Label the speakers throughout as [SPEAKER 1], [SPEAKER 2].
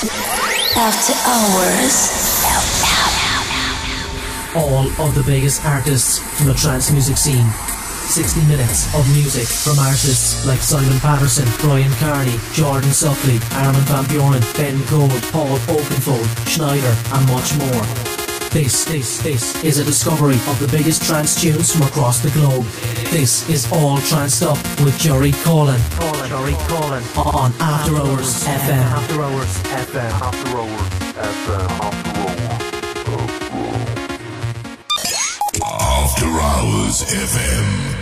[SPEAKER 1] After hours.
[SPEAKER 2] All of the biggest artists from the trance music scene. 60 minutes of music from artists like Simon Patterson, Bryan Kearney, Jordan Suckley, Armin van Buuren, Ben Gold, Paul Oakenfold, Sneijder, and much more. This, this, this is a discovery of the biggest trance tunes from across the globe. This is all tranced up with Jerry Coughlan. Jerry Coughlan on After Hours FM. After Hours FM. After Hours FM.
[SPEAKER 3] After Hours FM.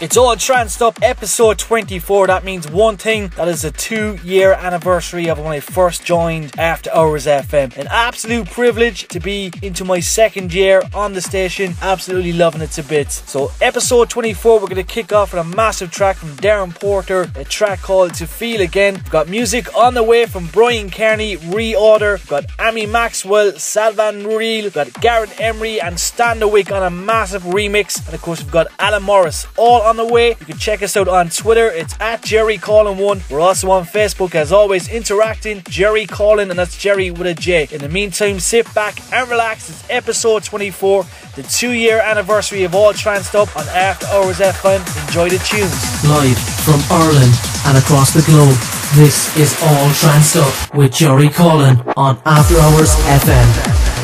[SPEAKER 4] It's all tranced up, episode 24. That means one thing that is a two year anniversary of when I first joined After Hours FM. An absolute privilege to be into my second year on the station. Absolutely loving it to bits. So, episode 24, we're going to kick off with a massive track from Darren Porter, a track called To Feel Again. We've got music on the way from Bryan Kearney, Reorder. We've got Amy Maxwell, Sied van Riel, we've got Gareth Emery, and Stan Wick on a massive remix. And of course, we've got Alan Morris all on the way. You can check us out on Twitter. It's at Jerry Coughlan One. We're also on Facebook as always, interacting. Jerry Coughlan, and that's Jerry with a J. In the meantime, sit back and relax. It's episode 24, the two-year anniversary of All Tranced Up on After Hours FM. Enjoy the tunes.
[SPEAKER 2] Live from Ireland and across the globe. This is All Tranced Up with Jerry Coughlan on After Hours FM.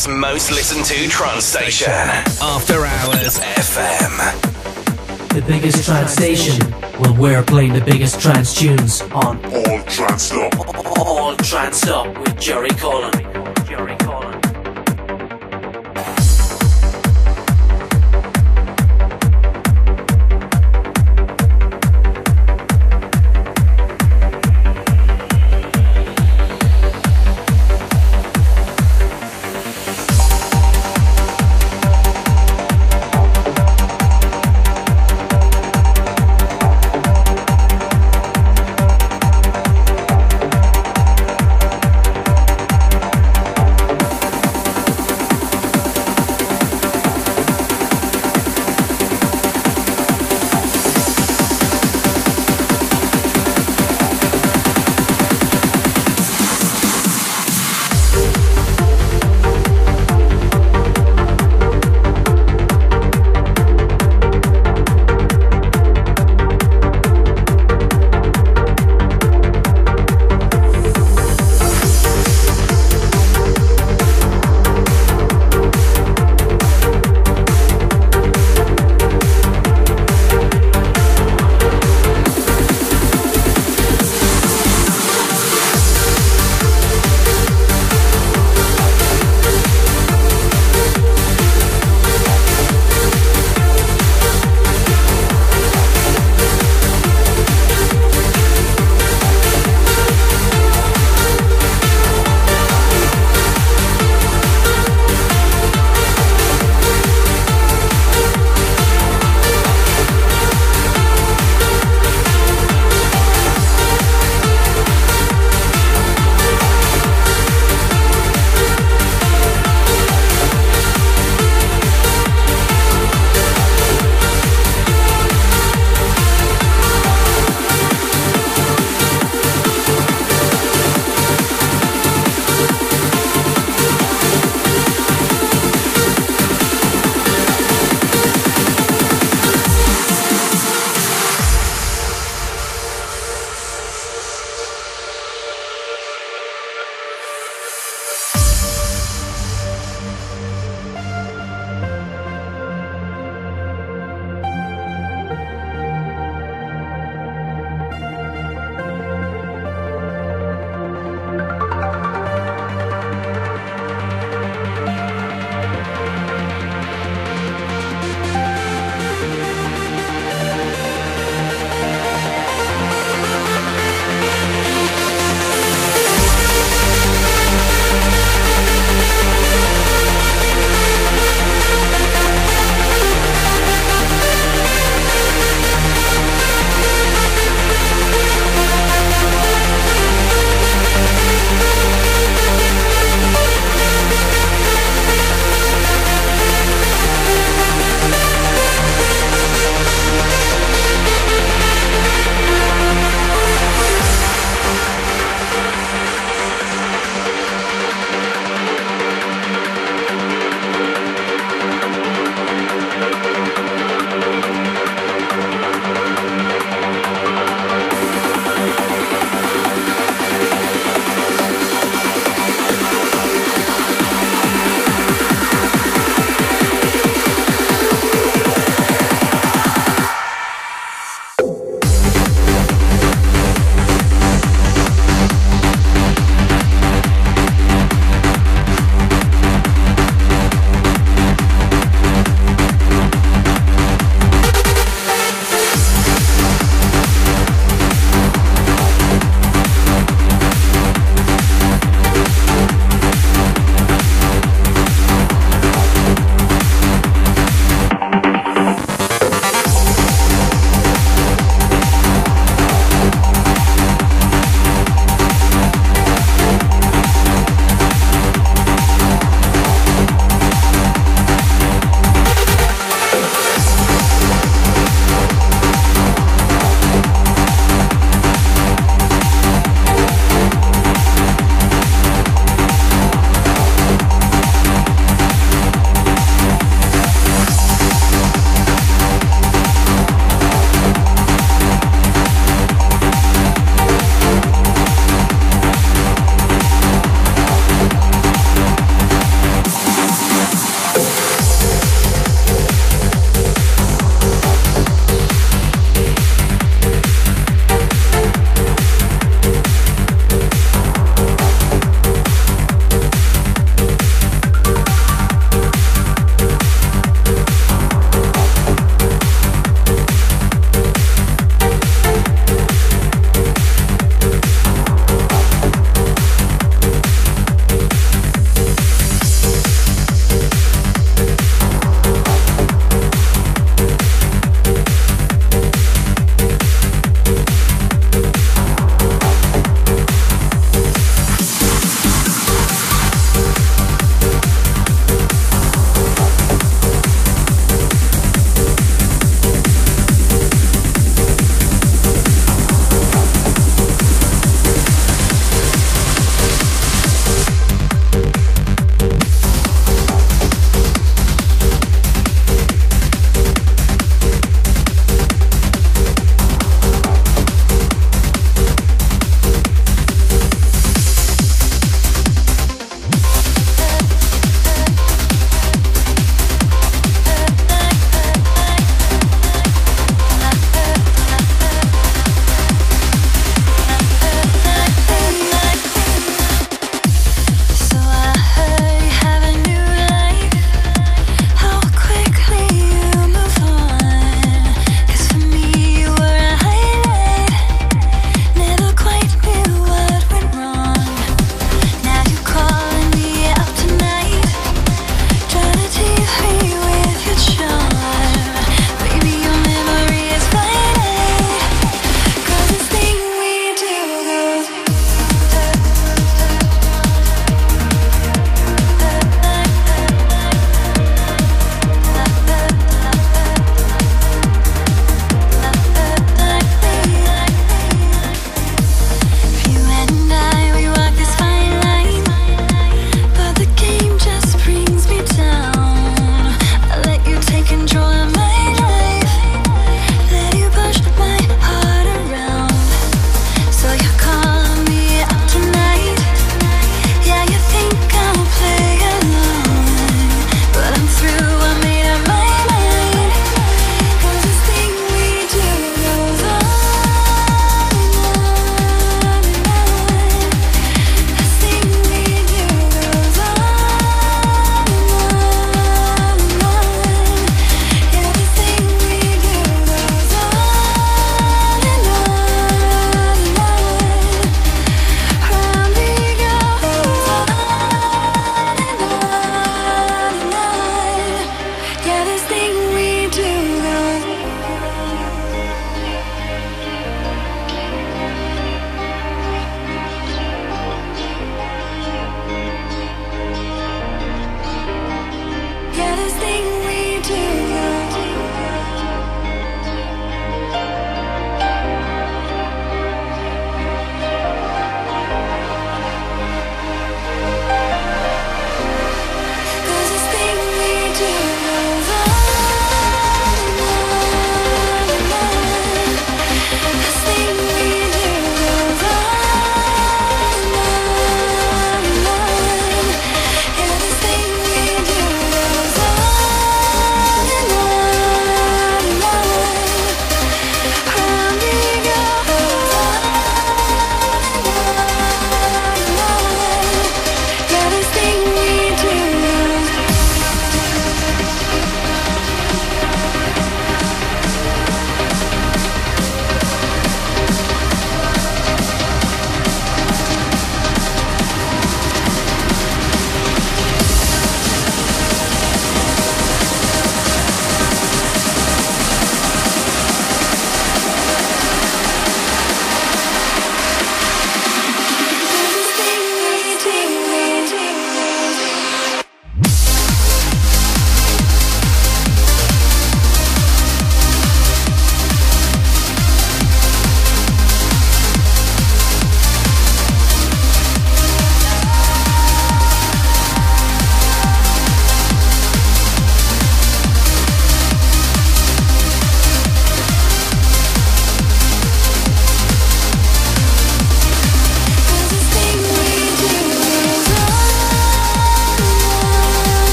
[SPEAKER 1] Internet's most listened to trance station. After Hours FM.
[SPEAKER 2] The biggest trance station. Well, we're playing the biggest trance tunes on
[SPEAKER 3] All Tranced Up.
[SPEAKER 2] All Tranced Up with Jerry
[SPEAKER 4] Coughlan.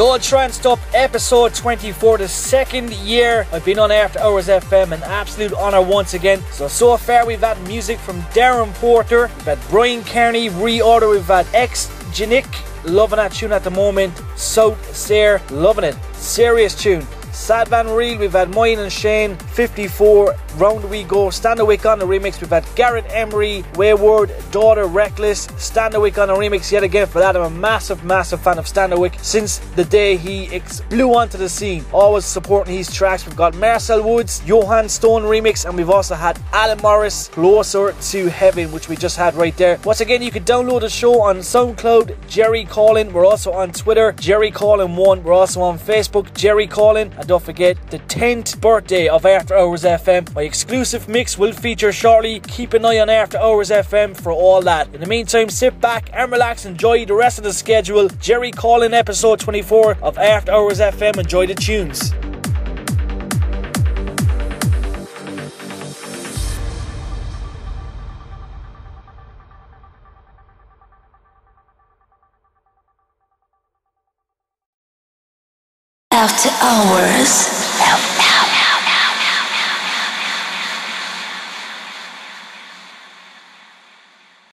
[SPEAKER 4] All tranced episode 24, the second year I've been on After Hours FM, an absolute honour once again. So, so far we've had music from Darren Porter, we've had Bryan Kearney, Reorder, we've had X Janik, loving that tune at the moment, Soothsayer, loving it, serious tune. Sied van Riel, we've had Myon and Shane, 54, Round We Go, Standerwick on the remix, we've had Gareth Emery, Wayward, Daughter, Reckless, Standerwick on the remix yet again for that. I'm a massive, massive fan of Standerwick since the day he blew onto the scene. Always supporting his tracks. We've got Marcel Woods, Johan Stone remix, and we've also had Alan Morris, Closer to Heaven, which we just had right there. Once again, you can download the show on SoundCloud, Jerry Coughlan. We're also on Twitter, Jerry Coughlan1. We're also on Facebook, Jerry Coughlan. And don't forget, the 10th birthday of After Hours FM. My exclusive mix will feature shortly. Keep an eye on After Hours FM for all that. In the meantime, sit back and relax, enjoy the rest of the schedule. Jerry Coughlan, episode 24 of After Hours FM. Enjoy the tunes.
[SPEAKER 5] After hours.